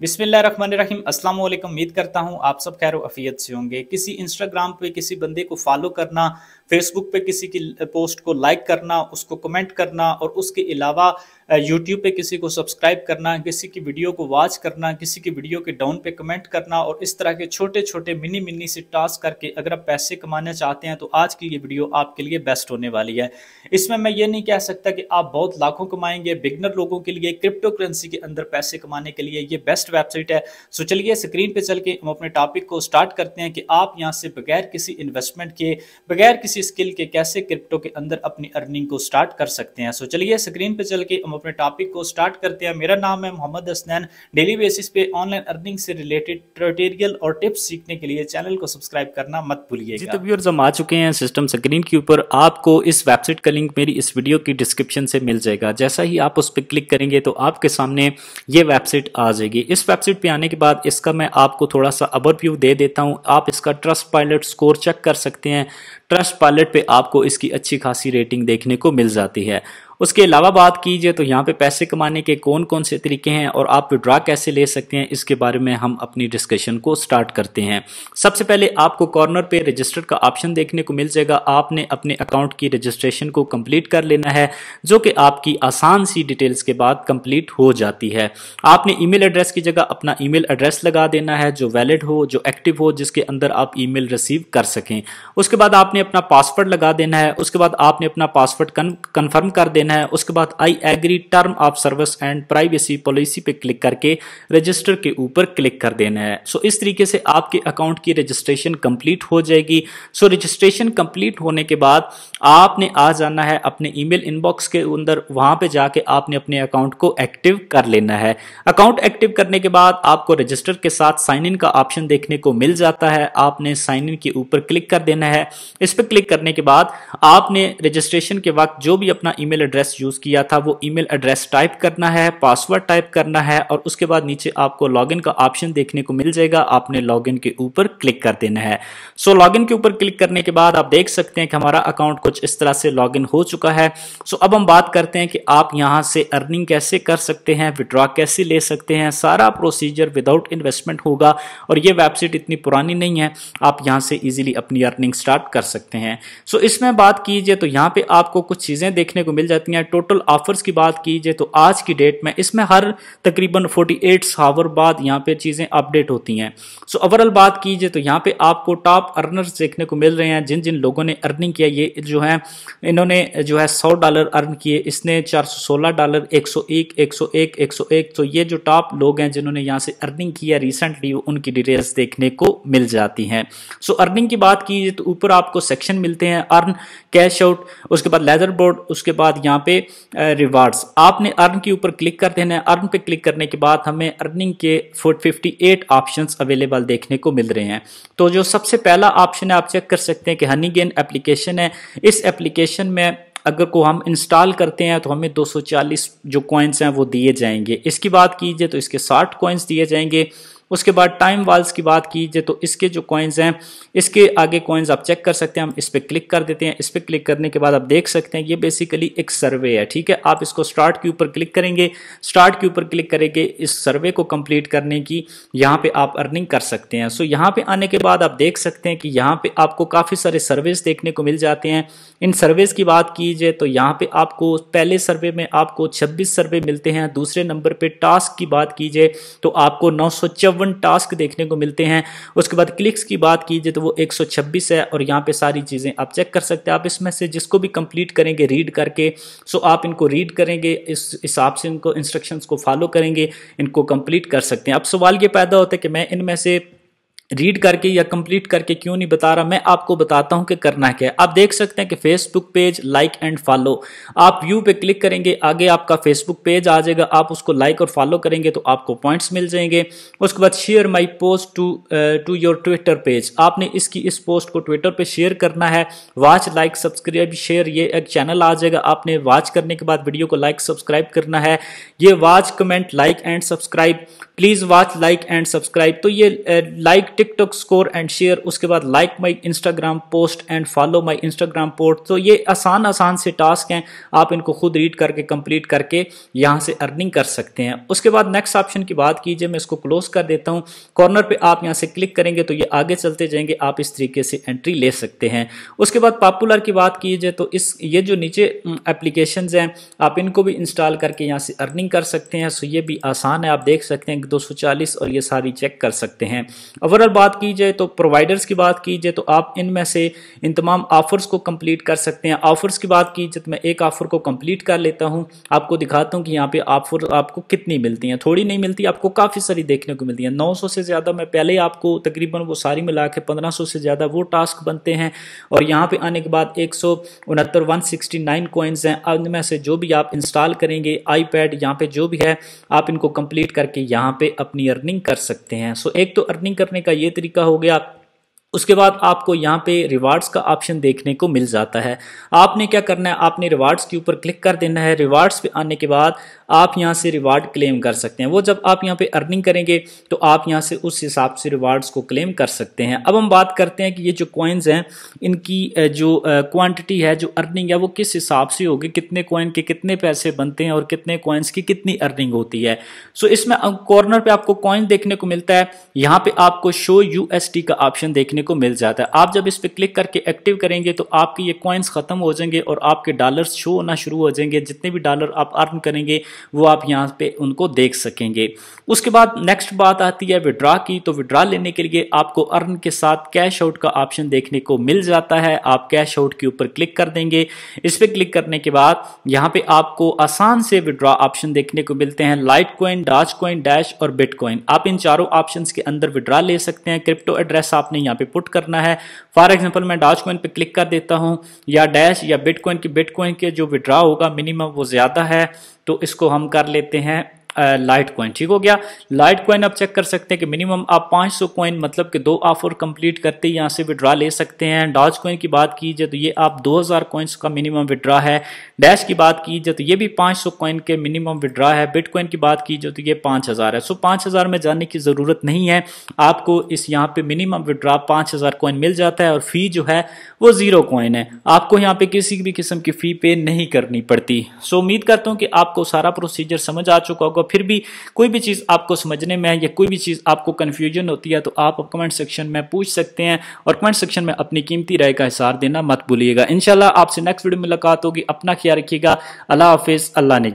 बिस्मिल्लाहिर्रहमानिर्रहीम। अस्सलाम वालेकुम उम्मीद करता हूँ आप सब खैर अफियत से होंगे। किसी इंस्टाग्राम पे किसी बंदे को फॉलो करना फेसबुक पे किसी की पोस्ट को लाइक करना, उसको कमेंट करना और उसके अलावा यूट्यूब पे किसी को सब्सक्राइब करना, किसी की वीडियो को वॉच करना, किसी की वीडियो के डाउन पे कमेंट करना और इस तरह के छोटे छोटे मिनी मिनी से टास्क करके अगर आप पैसे कमाना चाहते हैं तो आज की ये वीडियो आपके लिए बेस्ट होने वाली है। इसमें मैं ये नहीं कह सकता कि आप बहुत लाखों कमाएँगे बिगनर लोगों के लिए क्रिप्टो करेंसी के अंदर पैसे कमाने के लिए ये बेस्ट वेबसाइट है। सो चलिए स्क्रीन पे चल के हम अपने टॉपिक को स्टार्ट करते हैं कि आप यहाँ से बगैर किसी इन्वेस्टमेंट के, बगैर किसी स्किल के कैसे क्रिप्टो के अंदर अपनी अर्निंग को स्टार्ट कर सकते हैं। सो चलिए स्क्रीन पे चल के हम अपने टॉपिक को स्टार्ट करते हैं। मेरा नाम है मोहम्मद हसनैन। डेली बेसिस पे ऑनलाइन अर्निंग से रिलेटेड ट्यूटोरियल और टिप्स सीखने के लिए चैनल को सब्सक्राइब करना मत भूलिए जी तो व्यूअर्स हम आ चुके हैं सिस्टम स्क्रीन के ऊपर। आपको इस वेबसाइट का लिंक मेरी इस वीडियो की डिस्क्रिप्शन से मिल जाएगा। जैसा ही आप उस पर क्लिक करेंगे तो आपके सामने ये वेबसाइट आ जाएगी। इस वेबसाइट पे आने के बाद इसका मैं आपको थोड़ा सा ओवरव्यू दे देता हूँ। आप इसका ट्रस्ट पायलट स्कोर चेक कर सकते हैं। ट्रस्ट पायलट पे आपको इसकी अच्छी खासी रेटिंग देखने को मिल जाती है। उसके अलावा बात कीजिए तो यहाँ पे पैसे कमाने के कौन कौन से तरीके हैं और आप विड्रा कैसे ले सकते हैं, इसके बारे में हम अपनी डिस्कशन को स्टार्ट करते हैं। सबसे पहले आपको कॉर्नर पे रजिस्टर का ऑप्शन देखने को मिल जाएगा। आपने अपने अकाउंट की रजिस्ट्रेशन को कंप्लीट कर लेना है, जो कि आपकी आसान सी डिटेल्स के बाद कंप्लीट हो जाती है। आपने ईमेल एड्रेस की जगह अपना ईमेल एड्रेस लगा देना है, जो वैलिड हो, जो एक्टिव हो, जिसके अंदर आप ईमेल रिसीव कर सकें। उसके बाद आपने अपना पासवर्ड लगा देना है, उसके बाद आपने अपना पासवर्ड कन्फर्म कर देना देना है। उसके बाद I agree term of service and privacy policy पे क्लिक करके रजिस्टर के ऊपर क्लिक कर देना है। सो इस तरीके से आपके अकाउंट की रजिस्ट्रेशन कंप्लीट हो जाएगी। सो रजिस्ट्रेशन कंप्लीट होने के बाद आपने आ जाना है अपने ईमेल इनबॉक्स के अंदर। वहाँ पे जाके आपने अपने अकाउंट को एक्टिव कर लेना है। अकाउंट एक्टिव करने के बाद आपको रजिस्टर के साथ साइन इन का ऑप्शन देखने को मिल जाता है। आपने साइन इन के ऊपर क्लिक कर देना है। इस पर क्लिक करने के बाद आपने रजिस्ट्रेशन के वक्त जो भी अपना ईमेल एड्रेस यूज़ किया था वो ईमेल एड्रेस टाइप करना है पासवर्ड टाइप करना है और उसके बाद नीचे आपको लॉगिन का ऑप्शन देखने को मिल जाएगा। आपने लॉगिन के ऊपर क्लिक कर देना है। सो so, लॉगिन के ऊपर क्लिक करने के बाद आप देख सकते हैं कि हमारा अकाउंट कुछ इस तरह से लॉगिन हो चुका है। सो so, अब हम बात करते हैं कि आप यहाँ से अर्निंग कैसे कर सकते हैं विड्रॉ कैसे ले सकते हैं। सारा प्रोसीजर विदाउट इन्वेस्टमेंट होगा और ये वेबसाइट इतनी पुरानी नहीं है। आप यहाँ से इजीली अपनी अर्निंग स्टार्ट कर सकते हैं। सो so, इसमें बात कीजिए तो यहाँ पे आपको कुछ चीज़ें देखने को मिल जाती हैं। टोटल ऑफर्स की बात कीजिए तो आज की डेट में इसमें हर तकरीबन 48 आवर बाद यहाँ पे चीज़ें अपडेट होती हैं। सो ओवरऑल बात कीजिए तो यहाँ पे आपको टॉप अर्नर्स देखने को मिल रहे हैं। जिन जिन लोगों ने अर्निंग किया, ये जो है, इन्होंने जो है 100 डॉलर अर्न किए। इसने 416 डॉलर 101 101 101 तो ये जो टॉप लोग हैं जिन्होंने यहाँ से अर्निंग किया रिसेंटली उनकी डिटेल्स देखने को मिल जाती हैं। सो अर्निंग की बात कीजिए तो ऊपर आपको सेक्शन मिलते हैं। अर्न कैश आउट उसके बाद लेदर बोर्ड उसके बाद यहाँ पे रिवार्ड्स आपने अर्न के ऊपर क्लिक कर देना है। अर्न पे क्लिक करने के बाद हमें अर्निंग के फिफ्टी एट ऑप्शन अवेलेबल देखने को मिल रहे हैं। तो जो सबसे पहला ऑप्शन है, आप चेक कर सकते हैं कि हनी गेन एप्लीकेशन है। इस एप्लीकेशन में अगर को हम इंस्टॉल करते हैं तो हमें 240 जो कॉइन्स हैं, वो दिए जाएँगे। इसकी बात कीजिए तो इसके 60 कॉइन्स दिए जाएँगे। उसके बाद टाइम वाल्स की बात कीजिए तो इसके जो कॉइन्स हैं, इसके आगे कॉइन्स आप चेक कर सकते हैं, हम इस पर क्लिक कर देते हैं। इस पर क्लिक करने के बाद आप देख सकते हैं, ये बेसिकली एक सर्वे है, ठीक है? आप इसको स्टार्ट के ऊपर क्लिक करेंगे। स्टार्ट के ऊपर क्लिक करेंगे इस सर्वे को कंप्लीट करने की। यहाँ पे आप अर्निंग कर सकते हैं। सो यहाँ पे आने के बाद आप देख सकते हैं कि यहाँ पे आपको काफ़ी सारे सर्विस देखने को मिल जाते हैं। इन सर्विस की बात कीजिए तो यहाँ पे आपको पहले सर्वे में आपको 26 सर्वे मिलते हैं। दूसरे नंबर पे टास्क की बात कीजिए तो आपको नौ चौवन टास्क देखने को मिलते हैं, उसके बाद क्लिक्स की बात कीजिए तो वो 126 है और यहाँ पे सारी चीज़ें आप चेक कर सकते हैं। आप इसमें से जिसको भी कंप्लीट करेंगे, रीड करके, सो आप इनको रीड करेंगे, इस हिसाब से इनको इंस्ट्रक्शंस को फॉलो करेंगे, इनको कंप्लीट कर सकते हैं। अब सवाल ये पैदा होता है कि मैं इनमें से रीड करके या कंप्लीट करके क्यों नहीं बता रहा? मैं आपको बताता हूँ कि करना क्या है। आप देख सकते हैं कि Facebook page like and follow आप व्यू पे क्लिक करेंगे, आगे आपका फेसबुक पेज आ जाएगा। आप उसको लाइक और फॉलो करेंगे तो आपको पॉइंट्स मिल जाएँगे। उसके बाद share my post to to your Twitter page आपने इसकी इस पोस्ट को ट्विटर पर शेयर करना है। वॉच लाइक सब्सक्राइब शेयर ये एक चैनल आ जाएगा। आपने वॉच करने के बाद वीडियो को लाइक सब्सक्राइब करना है। ये watch comment like and subscribe please watch like and subscribe तो ये like TikTok score and share उसके बाद like my Instagram post and follow my Instagram post तो ये आसान आसान से टास्क हैं। आप इनको खुद रीड करके कंप्लीट करके यहाँ से अर्निंग कर सकते हैं। उसके बाद नेक्स्ट ऑप्शन की बात कीजिए, मैं इसको क्लोज कर देता हूँ। कॉर्नर पर आप यहाँ से क्लिक करेंगे तो ये आगे चलते जाएँगे। आप इस तरीके से एंट्री ले सकते हैं। उसके बाद पॉपुलर की बात कीजिए तो इस, ये जो नीचे एप्लीकेशन हैं, आप इनको भी इंस्टॉल करके यहाँ से अर्निंग कर सकते हैं। सो ये भी आसान है, आप देख सकते हैं। दो सौ चालीस और ये सारी चेक कर सकते हैं। ओवरऑल बात की जाए तो प्रोवाइडर्स की बात कीजिए तो आप इनमें से इन तमाम ऑफर्स को कंप्लीट कर सकते हैं। ऑफर्स की बात कीजिए तो मैं एक ऑफ़र को कंप्लीट कर लेता हूँ। आपको दिखाता हूँ कि यहाँ पे ऑफ़र आपको कितनी मिलती हैं। थोड़ी नहीं मिलती, आपको काफ़ी सारी देखने को मिलती है। 900 से ज़्यादा मैं पहले आपको तकरीबन वो सारी मिला के पंद्रह से ज़्यादा वो टास्क बनते हैं। और यहाँ पे आने के बाद एक सौ उनहत्तर वन सिक्सटी नाइन हैं। उनमें से जो भी आप इंस्टॉल करेंगे आई पैड यहाँ पे जो भी है, आप इनको कंप्लीट करके यहाँ पे अपनी अर्निंग कर सकते हैं। सो एक तो अर्निंग करने का ये तरीका हो गया। उसके बाद आपको यहाँ पे रिवार्ड्स का ऑप्शन देखने को मिल जाता है। आपने क्या करना है? आपने रिवार्ड्स के ऊपर क्लिक कर देना है। रिवार्ड्स पे आने के बाद आप यहाँ से रिवार्ड क्लेम कर सकते हैं। वो जब आप यहाँ पे अर्निंग करेंगे तो आप यहाँ से उस हिसाब से रिवार्ड्स को क्लेम कर सकते हैं। अब हम बात करते हैं कि ये जो कॉइन्स हैं, इनकी जो क्वांटिटी है, जो अर्निंग है, वो किस हिसाब से होगी? कितने कॉइन के कितने पैसे बनते हैं और कितने कॉइन्स की कितनी अर्निंग होती है? सो इसमें कॉर्नर पर आपको कॉइन देखने को मिलता है। यहाँ पे आपको शो यू का ऑप्शन देखने को मिल जाता है। आप जब इस पर क्लिक करके एक्टिव करेंगे तो आपके ये कॉइन्स खत्म हो जाएँगे और आपके डॉलर्स शो होना शुरू हो जाएँगे। जितने भी डॉलर आप अर्न करेंगे वो आप यहाँ पे उनको देख सकेंगे। उसके बाद नेक्स्ट बात आती है विड्रा की। तो विड्रा लेने के लिए आपको अर्न के साथ कैश आउट का ऑप्शन देखने को मिल जाता है। आप कैश आउट के ऊपर क्लिक कर देंगे। इस पर क्लिक करने के बाद यहाँ पे आपको आसान से विड्रा ऑप्शन देखने को मिलते हैं। Litecoin Dogecoin Dash और बिटकॉइन आप इन चारों ऑप्शन के अंदर विड्रा ले सकते हैं। क्रिप्टो एड्रेस आपने यहाँ पे पुट करना है। फॉर एग्ज़ाम्पल मैं डाच कोइन पर क्लिक कर देता हूँ। या डैश या बिटकॉइन की बिटकॉइन के जो विड्रा होगा मिनिमम वो ज़्यादा है। तो इसको हम कर लेते हैं लाइट कॉइन ठीक हो गया? लाइट कॉइन आप चेक कर सकते हैं कि मिनिमम आप 500 कॉइन मतलब कि दो ऑफ़र कंप्लीट करते ही यहाँ से विड्रा ले सकते हैं। डॉज कॉइन की बात की जाए तो ये आप 2000 कॉइन्स का मिनिमम विड्रा है। डैश की बात कीजिए तो ये भी 500 कॉइन के मिनिमम विड्रा है। बिटकॉइन की बात कीजिए तो ये 5000 है। सो 5000 में जाने की ज़रूरत नहीं है। आपको इस यहाँ पे मिनिमम विड्रा 5000 कॉइन मिल जाता है और फ़ी जो है वो ज़ीरो कॉइन है। आपको यहाँ पे किसी भी किस्म की फ़ी पे नहीं करनी पड़ती। सो उम्मीद करता हूँ कि आपको सारा प्रोसीजर समझ आ चुका होगा। फिर भी कोई भी चीज़ आपको समझने में या कोई भी चीज़ आपको कन्फ्यूज़न होती है तो आप कमेंट सेक्शन में पूछ सकते हैं और कमेंट सेक्शन में अपनी कीमती राय का हिसार देना मत भूलिएगा। इनशाला आपसे नेक्स्ट वीडियो मुलाकात होगी। अपना ख्याल रखिएगा। अल्लाह हाफिज़। अल्लाह ने